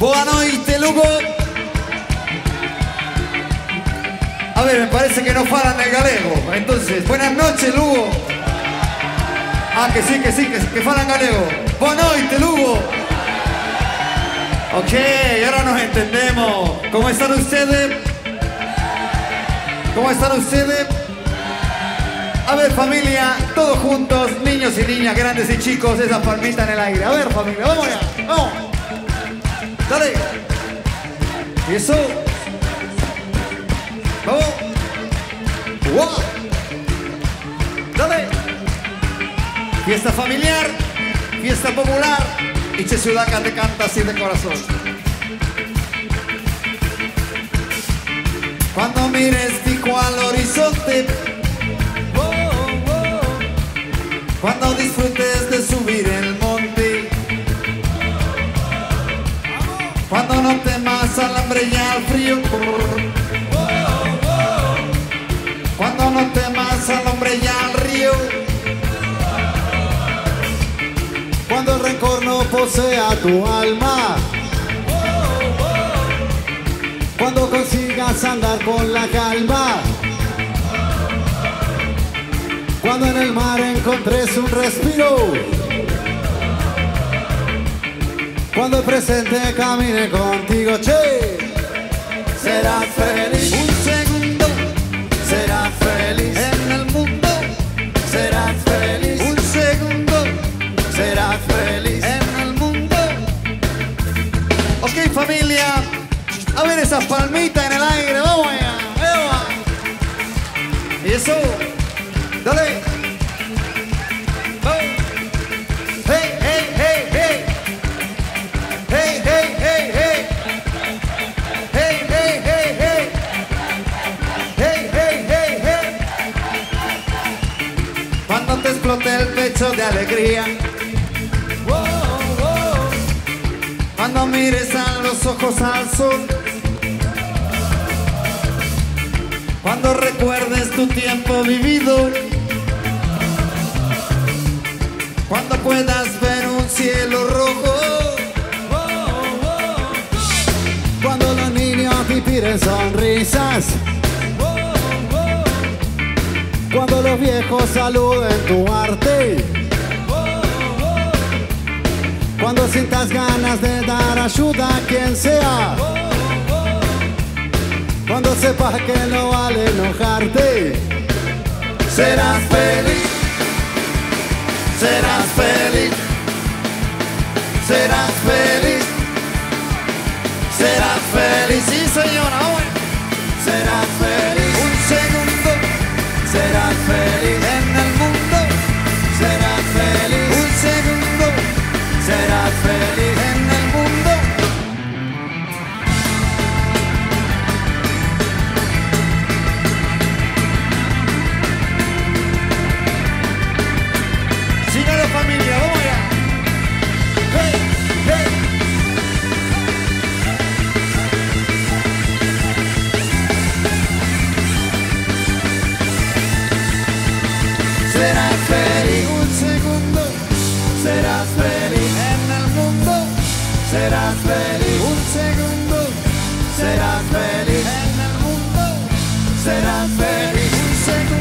Boa noite, Lugo. A ver, me parece que no falan el galego. Entonces, buenas noches, Lugo. Ah, que sí, que sí, que, que falan galego. Boa noite, Lugo. Ok, ahora nos entendemos. ¿Cómo están ustedes? ¿Cómo están ustedes? A ver, familia, todos juntos, niños y niñas, grandes y chicos, esa palmita en el aire. A ver, familia, vamos allá, vamos. Dale. Y eso. Vamos. Wow. Dale. Fiesta familiar, fiesta popular. Y Che Sudaca te canta así de corazón. Cuando mires fijo al horizonte. Cuando disfrutes Cuando no temas al hambre y al frío. Cuando no temas al hombre y al río. Cuando el rencor no posea tu alma. Cuando consigas andar con la calma. Cuando en el mar encontres un respiro. Cuando el presente camine contigo, che. Serás feliz, Un segundo serás feliz, en el mundo. serás feliz, Un segundo serás feliz. en el mundo. Ok, familia. A ver esas palmitas en el aire. Vamos allá. Vamos. Y eso. Explote el pecho de alegría. Cuando mires a los ojos al sol. Cuando recuerdes tu tiempo vivido. Cuando puedas ver un cielo rojo. Cuando los niños inspiren sonrisas. Los viejos saluden tu arte. Cuando sientas ganas de dar ayuda a quien sea. Cuando sepas que no vale enojarte. Serás feliz. Serás feliz. Serás feliz. Serás feliz. Sí, señora. Serás La familia, vamos allá. Hey, hey. Serás feliz. Un segundo Serás feliz. en el mundo. Serás feliz. Un segundo Serás feliz. en el mundo. Serás feliz. Un segundo